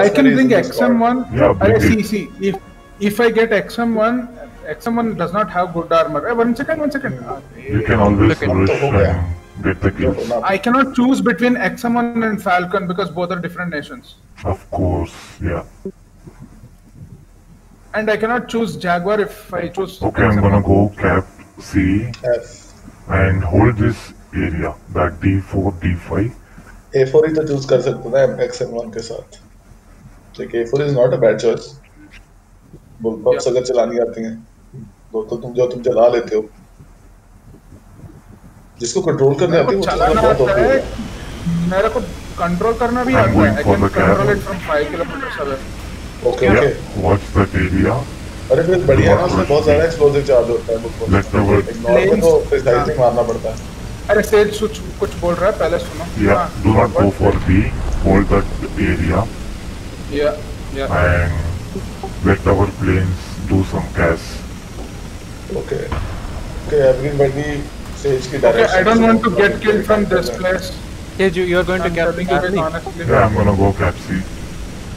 I can mercenaries bring in the squad. XM1. Yeah, bring Arre, see, it. see. If if I get XM1, XM1 does not have good armor. Eh, one second, one second. Uh, You can always Okay. rush हो गया। and get the kills. देखो ना, I cannot choose between XM1 and Falcon because both are different nations. Of course, yeah. And I cannot choose Jaguar if I choose. Okay, I'm gonna go cap C F. and hold this area. That D4, D5. A4 ही तो choose कर सकते थे XM1 के साथ Like A4 is not a bad choice बुलपप्स अगर चलानी आती हैं वो तो तुम जो तुम चला लेते हो जिसको कंट्रोल करने आती है वो चलाना बहुत आता है है मेरे को कंट्रोल करना भी I'm आता है the cab. control it from 5 kilometers away. Okay okay watch that area. अरे फिर बढ़िया है ना उसमें बहुत ज़्यादा एक्सप्लोसिव चार्ज होता है इग्नोर में तो प्रिसाइजली मारना पड़ता है अरे सेज कुछ कुछ बोल रहा है पहले सुनो हाँ, do not go what? for B. Hold that area Yeah, yeah. And let our planes do some CAS. Okay. Okay, everybody says the direction. Okay, I don't want to get killed from this place. Yeah, you, are going I'm to cap C. Yeah, I'm gonna go cap C.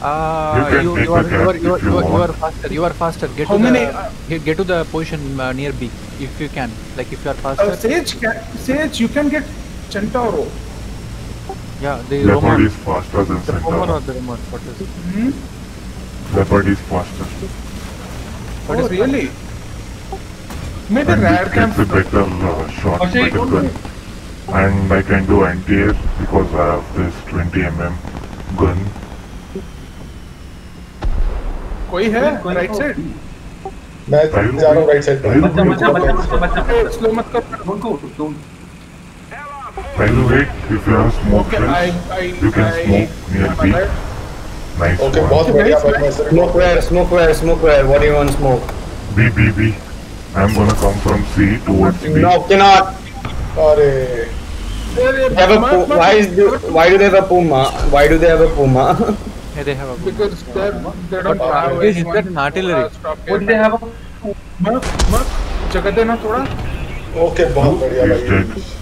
Uh, you, you, you, are, you, are, you, are, you, are, you are faster. You are faster. Get to? The, uh, get to the position uh, near B if you can. Like if you are oh, faster. Uh, Sage, can, Sage, you can get Centauro. yeah, the Leopard Roman. is faster than The Roman or Centaur. the Roman. What is it? Hmm? Leopard is faster. Oh, really? Maybe And rare it camp. gets a better uh, shot, Okay, better okay. gun. And I can do anti-air because I have this 20 mm gun. कोई है right side मैं जा रहा हूँ right side पे बच्चा बच्चा बच्चा बच्चा बच्चा स्लो मत कर don't go don't I'll wait if you have smoke okay shells. I I You can smoke near B. Nice okay one. बहुत बढ़िया भाई मैं Smoke where? Smoke where? Smoke where? What do you want smoke? B, B, B. I'm gonna come from C towards B. No, cannot. अरे They have a pu- why is the, why do they have a puma? Why do they have a puma? Yeah, they have a. because they they don't But have is anyone that an artillery? to stop would here. they have a मत मत जगह देना थोड़ा okay बहुत बढ़िया He's भाई dead.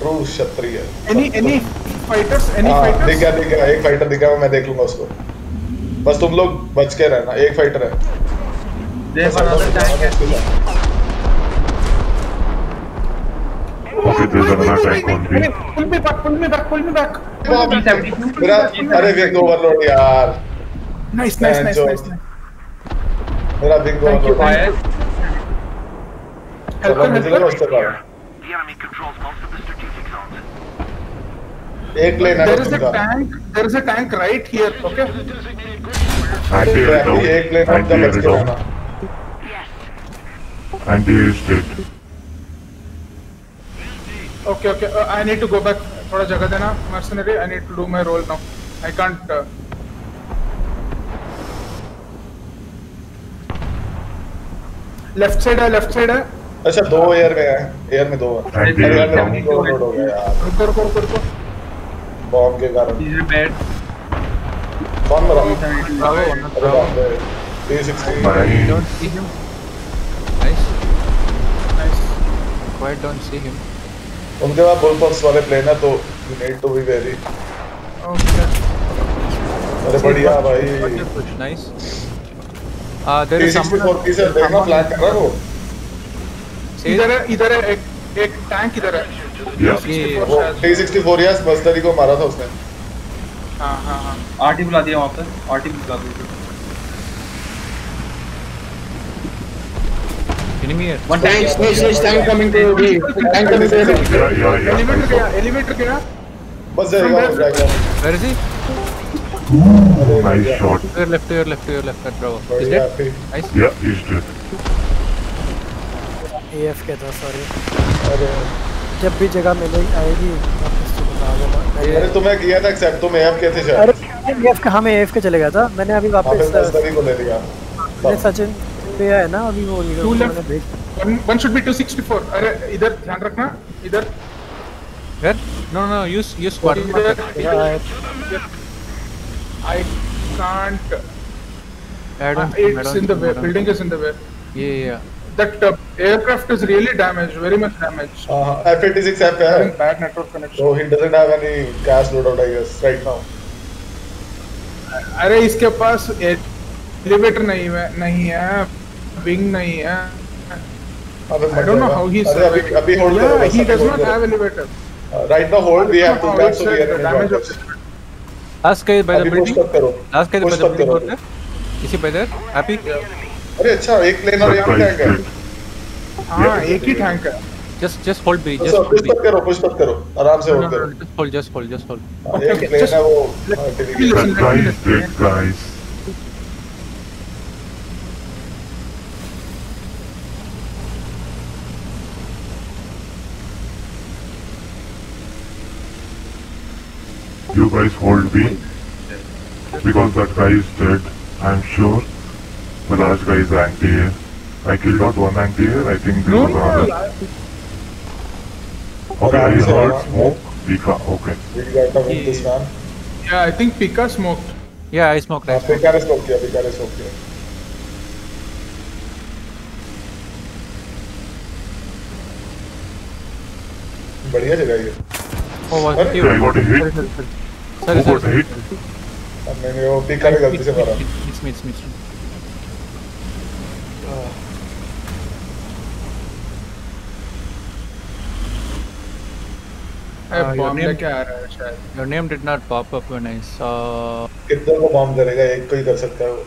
True क्षत्रिय हाँ दिख गया दिख गया एक फाइटर दिखा मैं देख लूँगा उसको बस तुम लोग बच के रहना एक फाइटर है they have another tank Okay, there's another tank on B. pull me back pull me back pull me back P72 मेरा अरे विंग ओवरलोड यार nice nice nice जो- nice nice मेरा विंग ओवरलोड help चलो her मुझे help तो The enemy controls most of the strategic zones. एक लेन अंदर से tank there is a tank right here okay anti red dot एक लेन अंदर से red dot anti red okay okay I need to go back थोड़ा जगह देना mercenary I need to do my role now I can't left side है left side है? अच्छा दो एयर गया है एयर में दो है। रुको रुको रुको। बॉम्ब के कारण he's repaired कौन मरा अरे. बाप रे 360 Nice. Don't see him. Nice. nice Quite don't see him. उनके पास बुलपक्स वाले प्लेन है तो you need to be very okay अरे बढ़िया भाई push. Nice. Uh, there is 364 piece है देखना फ्लैग कर रहा है वो इधर है इधर है एक एक टैंक इधर है Yeah. ये वो 364 यस बस्तरी को मारा था उसने हाँ हाँ हाँ आरटी बुला दिया वहाँ पर आरटी बुला दिया enemy here. one Tank, snitch, snitch, tank coming to B. Tank coming to I गया saw. एलिवेटर गया बस जाएगा Where is he? Nice shot. Your left, your left, your left. That bravo. Is dead. Nice. Yeah, he's dead. AF के था sorry अरे जब भी जगह मिले आएगी वापस तो मैं- किया था एक्सेप्ट तुम एएफ के थे अरे शायद एएफ का हमें एएफ के चले गया था। मैंने अभी वापस वापस को ले लिया। मैंने सचिन पे है ना अभी वो मैंने भेज वन शुड बी 264 अरे इधर ध्यान रखना इधर। No, no. Use use squad. इधर दिया है I I don't. uh, I it's don't in the way building is in the way. Yeah, yeah, yeah. That uh, aircraft is really damaged very much damaged हाँ F86 F है having bad network connection so he doesn't have any gas loadout I guess right now अरे इसके पास elevator नहीं है नहीं है wing नहीं है I don't know how he अरे अभी. अभी hold Yeah, he does not have elevator. Right now hold we have to How back it's to the the damage of drop Last guy by the building. करो Last guy by the building करो। over there. Is he by there? Happy? अरे अच्छा एक plane और यहाँ tank है। हाँ एक ही टैंक है। Just just hold B just hold B करो पुश करो आराम से होल्ड करो। Just hold just hold just hold okay plane है वो गाइस हाँ, You guys hold me because that guy is dead. I'm sure. The last guy is anti-air. I killed out one anti-air. I think there No, was no, another. no. Okay, I Around heard se- smoke. Pika. Okay. We got to win this man Yeah, I think Pika smoked. Yeah, I smoke हाँ right. पिका ने smoke किया पिका ने smoke किया बढ़िया जगह ये Oh, was Sorry? it you? I got a hit. Sorry, Who sorry, got hit? अब मैंने वो पिका ने गलती से मारा It's me, it's Uh, your name- लेके आ रहा है शायद Your name did not pop up when I saw. कितने को बॉम्ब करेगा एक को ही कर सकता है वो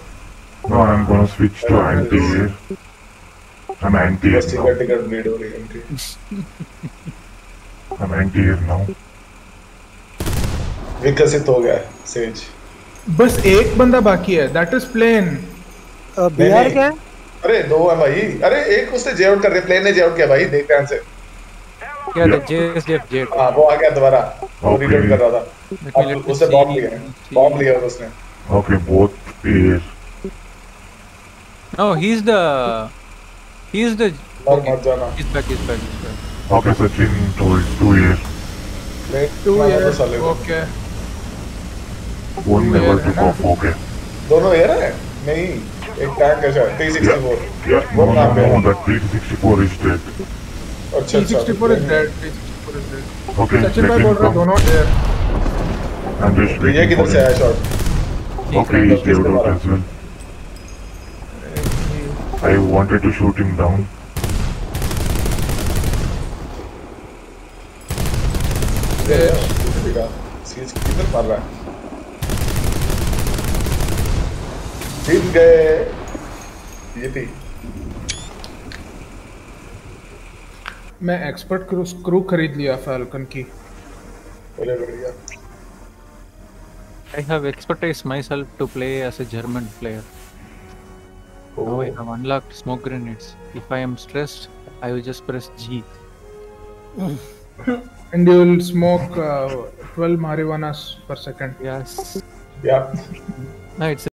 No, I'm gonna switch to anti-air. I'm anti-air बस now. टिकट टिकट हो रही है उनकी I'm anti-air now. विकसित हो गया है सेज बस एक बंदा बाकी है दैट इज़ प्लेन बिहार क्या है अरे दो है भाई। अरे एक उससे जे आउट कर रहे प्लेन ने जे आउट किया भाई देख ध्यान से। क्या था? जेस जेफ जे हाँ वो आ गया दोबारा। वो रीलोड कर रहा था। उससे बॉम्ब लिया बॉम्ब लिया उसने। Okay both is no he is the he is the is back is back okay Sachin two two years late two years okay one never to go okay दोनों air है? नहीं। एक tank है शायद 364 Yeah. वो कहाँ पे. है That T64 is dead. अच्छा अच्छा 364 is dead 364 is dead Okay, Sachin भाई बोल रहा है. दोनों एयर I'm just तो ये किधर से आया. Shot the out Mara. as well. I wanted to shoot him down. सीज किधर मार रहा है जीत गए ये थी मैं एक्सपर्ट क्रू क्रू खरीद लिया फाल्कन की बड़े बढ़िया I have expertise myself to play as a German player. Oh. Now I have unlocked smoke grenades. If I am stressed, I will just press G. and you will smoke uh, 12 marijuanas per second Yes. या No, it's